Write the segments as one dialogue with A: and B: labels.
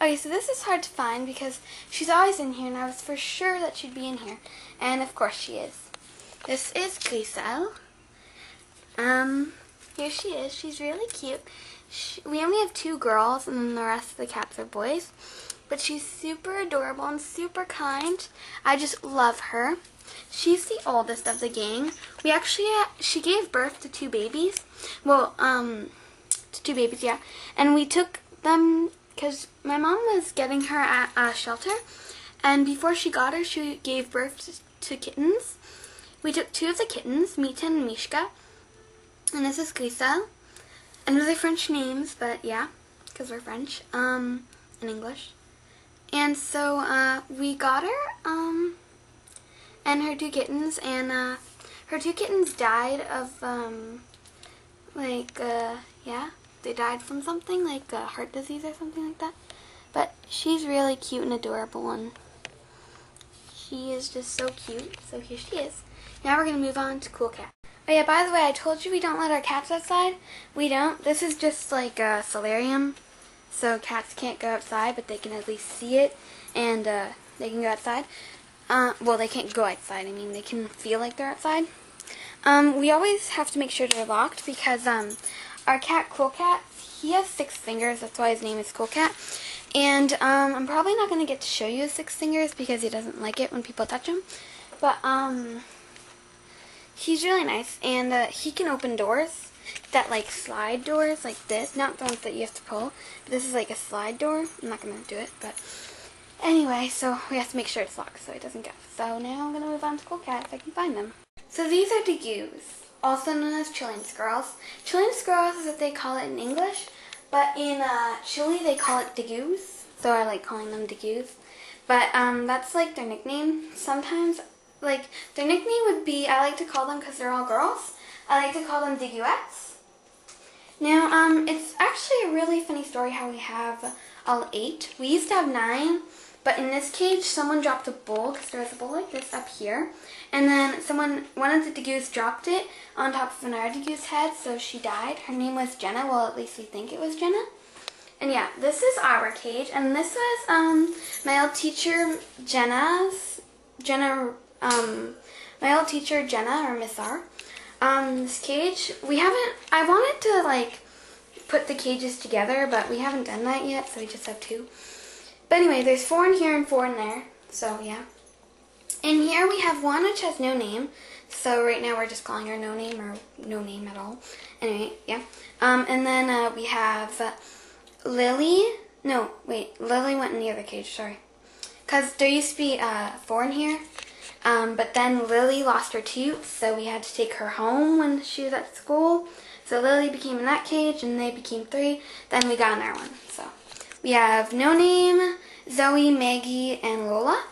A: Okay, so this is hard to find because she's always in here, and I was for sure that she'd be in here. And of course she is. This is Grisel. Um, here she is. She's really cute. She, we only have two girls, and then the rest of the cats are boys. But she's super adorable and super kind. I just love her. She's the oldest of the gang. We actually, uh, she gave birth to two babies. Well, um, to two babies, yeah. And we took them because my mom was getting her at a shelter. And before she got her, she gave birth to kittens. We took two of the kittens, Mita and Mishka. And this is Grisel. And those are French names, but yeah, because we're French, um, in English. And so, uh, we got her, um, and her two kittens, and, uh, her two kittens died of, um, like, uh, yeah, they died from something, like, uh, heart disease or something like that. But she's really cute and adorable, and she is just so cute. So here she is. Now we're going to move on to Cool Cat. Oh yeah, by the way, I told you we don't let our cats outside. We don't. This is just like a solarium. So cats can't go outside, but they can at least see it, and uh, they can go outside. Uh, well, they can't go outside. I mean, they can feel like they're outside. Um, we always have to make sure they're locked because um, our cat, Cool Cat, he has six fingers. That's why his name is Cool Cat. And um, I'm probably not going to get to show you his six fingers because he doesn't like it when people touch him. But um, he's really nice, and uh, he can open doors that like slide doors like this, not the ones that you have to pull. But this is like a slide door. I'm not gonna do it, but anyway, so we have to make sure it's locked so it doesn't go. So now I'm gonna move on to Cool Cat if I can find them. So these are degus, also known as Chilean squirrels. Chilean squirrels is what they call it in English, but in uh, Chile they call it degus. So I like calling them degus. But um, that's like their nickname. Sometimes, like their nickname would be I like to call them because they're all girls. I like to call them diguettes. Now, um, it's actually a really funny story how we have all eight. We used to have nine, but in this cage, someone dropped a bowl, because there was a bowl like this up here, and then someone, one of the degus dropped it on top of another degus head, so she died. Her name was Jenna, well, at least we think it was Jenna. And yeah, this is our cage, and this was, um, my old teacher, Jenna's, Jenna, um, my old teacher, Jenna, or Miss R, um, this cage, we haven't, I wanted to, like, put the cages together, but we haven't done that yet, so we just have two. But anyway, there's four in here and four in there, so yeah. In here we have one which has no name, so right now we're just calling her no name or no name at all. Anyway, yeah. Um, and then uh, we have Lily. No, wait, Lily went in the other cage, sorry. Because there used to be uh, four in here, um, but then Lily lost her tooth, so we had to take her home when she was at school. So Lily became in that cage, and they became three. Then we got another one. So we have No Name, Zoe, Maggie, and Lola.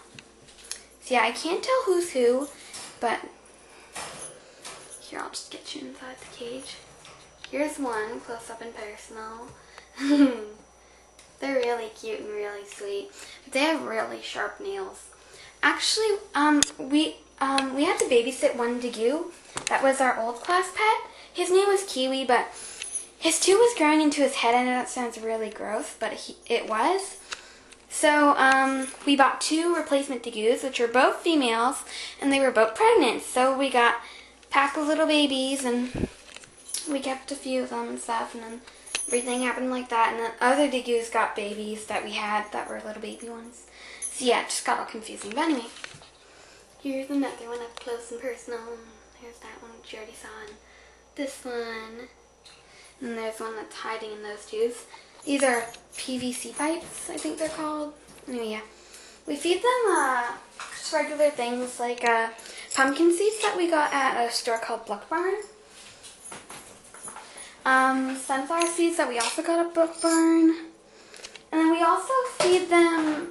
A: So yeah, I can't tell who's who, but here, I'll just get you inside the cage. Here's one, close up and personal. They're really cute and really sweet. They have really sharp nails. Actually, um, we um, we had to babysit one Degu. That was our old class pet. His name was Kiwi, but his tooth was growing into his head. I know that sounds really gross, but he, it was. So um, we bought two replacement Degus, which were both females, and they were both pregnant. So we got a pack of little babies, and we kept a few of them and stuff, and then everything happened like that. And then other Degus got babies that we had that were little baby ones. So yeah, it just got all confusing. But anyway, here's another one up close and personal. Here's that one which you already saw. This one. And there's one that's hiding in those tubes. These are PVC pipes, I think they're called. Anyway, yeah. We feed them uh, just regular things like uh, pumpkin seeds that we got at a store called Bulk Barn. Um, sunflower seeds that we also got at Bulk Barn. And then we also feed them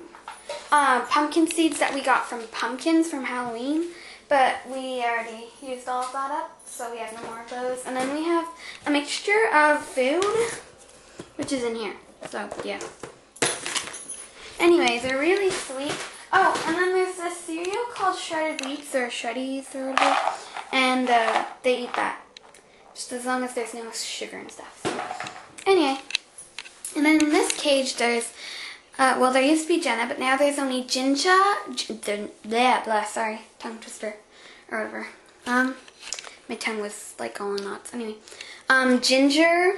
A: uh, pumpkin seeds that we got from pumpkins from Halloween. But we already used all of that up, so we have no more of those. And then we have a mixture of food, which is in here. So, yeah. Anyway, they're really sweet. Oh, and then there's this cereal called Shredded Wheats or Shreddies or whatever. And uh, they eat that. Just as long as there's no sugar and stuff. So, anyway. And then in this cage, there's Uh, well, there used to be Jenna, but now there's only. G- blah, blah, sorry. Tongue twister. Or whatever. Um, my tongue was like all in knots. Anyway. Um, Ginger,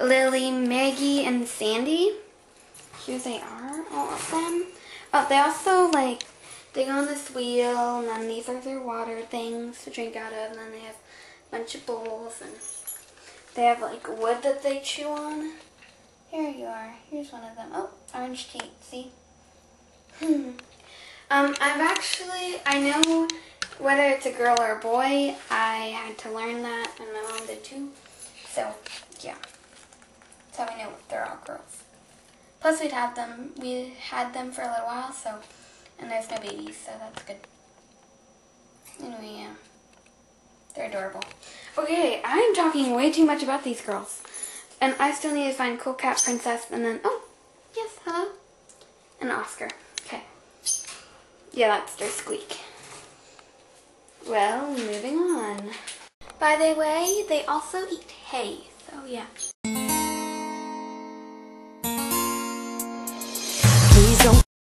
A: Lily, Maggie, and Sandy. Here they are, all of them. Oh, they also, like, they go on this wheel, and then these are their water things to drink out of, and then they have a bunch of bowls, and they have, like, wood that they chew on. Here you are. Here's one of them. Oh, orange teeth, see? um, I've actually, I know whether it's a girl or a boy, I had to learn that, and my mom did too. So, yeah. So we know they're all girls. Plus, we'd had them. We had them for a little while, so and there's no babies, so that's good. Anyway, yeah, they're adorable. Okay, I'm talking way too much about these girls, and I still need to find Cool Cat Princess, and then oh, yes, hello, and Oscar. Okay, yeah, that's their squeak. Well, moving on. By the way, they also eat hay, so yeah.